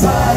time.